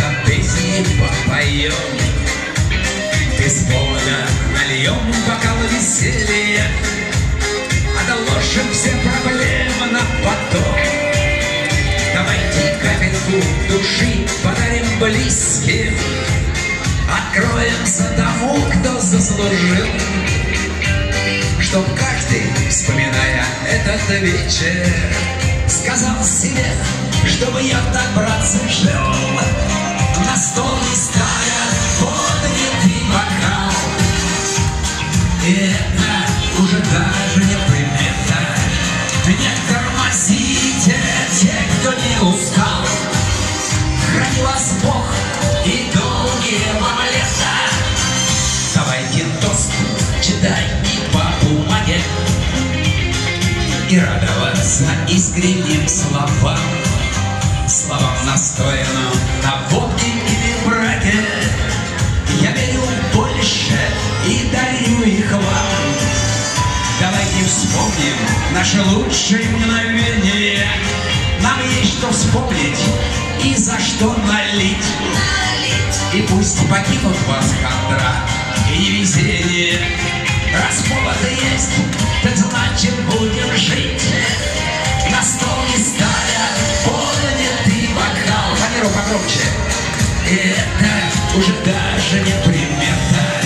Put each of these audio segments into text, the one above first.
просто песни попоем. Бесполно нальем бокал веселья, Отложим все проблемы на потом. Давайте капельку души подарим близким, Откроемся тому, кто заслужил, Чтоб каждый, вспоминая этот вечер, Сказал себе, чтобы я так, братцы, жил. На стол не ставя поднятый бокал. И это уже даже не примета. Не тормозите те, кто не устал. Храни вас Бог и долгие вам лета. Давайте тост читай и по бумаге И радоваться искренним словам Словам настоянным вспомним наши лучшие мгновения Нам есть что вспомнить и за что налить И пусть покинут вас хандра и невезение. Раз поводы есть, так значит будем жить. На стол не ставя поднятый бокал. Фанеру погромче. И это уже даже не примета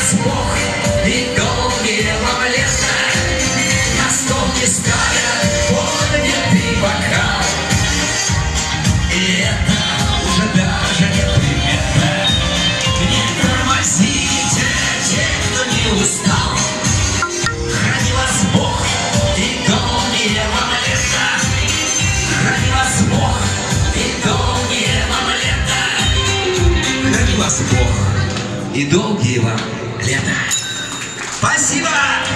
Вас Бог и долгие вам лета На стол не ставя поднятый бокал. И это уже даже не примета. Не тормозите те, кто не устал. Храни вас Бог и долгие вам лета Храни вас Бог и долгие вам лета Храни вас Бог и долгие вам лета Спасибо!